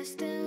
I still